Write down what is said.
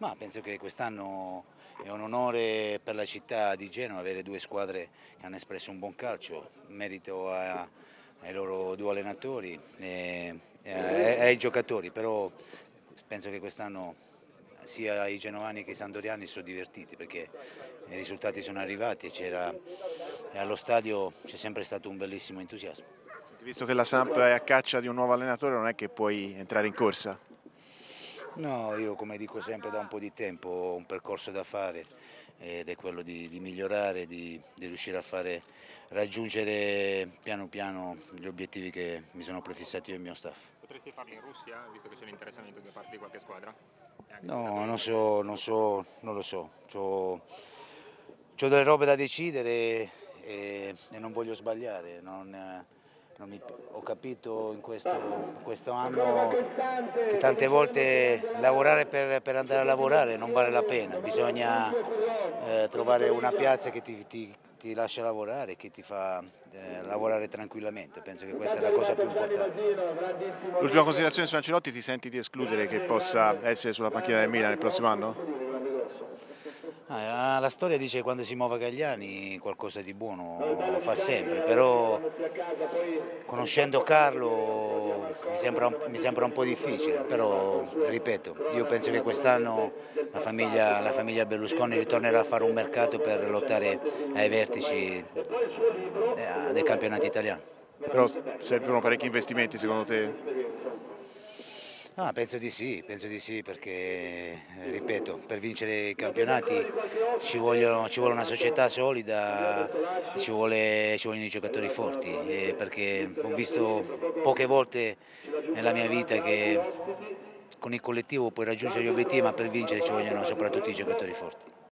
Ma penso che quest'anno è un onore per la città di Genova avere due squadre che hanno espresso un buon calcio, merito a, ai loro due allenatori e, e ai giocatori, però penso che quest'anno sia i genovani che i sandoriani sono divertiti perché i risultati sono arrivati e allo stadio c'è sempre stato un bellissimo entusiasmo. Visto che la Samp è a caccia di un nuovo allenatore non è che puoi entrare in corsa? No, io come dico sempre da un po' di tempo ho un percorso da fare ed è quello di, di migliorare, di, di, riuscire a fare raggiungere piano piano gli obiettivi che mi sono prefissati io e il mio staff. Potresti farlo in Russia, visto che c'è l'interessamento da parte di qualche squadra? No, non so, non so, non lo so. Ho delle robe da decidere e, e non voglio sbagliare. Non, mi, ho capito in questo, in questo, anno che tante volte lavorare per, per, andare a lavorare non vale la pena, bisogna eh, trovare una piazza che ti, ti, ti, lascia lavorare, che ti fa eh, lavorare tranquillamente, penso che questa è la cosa più importante. L'ultima considerazione su Ancelotti, ti senti di escludere che possa essere sulla panchina del Milan il prossimo anno? Ah, la storia dice che quando si muove Gagliani qualcosa di buono fa sempre, però conoscendo Carlo mi sembra, un, mi sembra un po' difficile, però ripeto, io penso che quest'anno la famiglia, la famiglia Berlusconi ritornerà a fare un mercato per lottare ai vertici eh, dei campionati italiani. Però servono parecchi investimenti secondo te? Ah, penso di sì, penso di sì perché, eh, ripeto, per vincere i campionati ci, vogliono, ci vuole una società solida, ci, vuole, ci vogliono i giocatori forti, eh, perché ho visto poche volte nella mia vita che con il collettivo puoi raggiungere gli obiettivi, ma per vincere ci vogliono soprattutto i giocatori forti.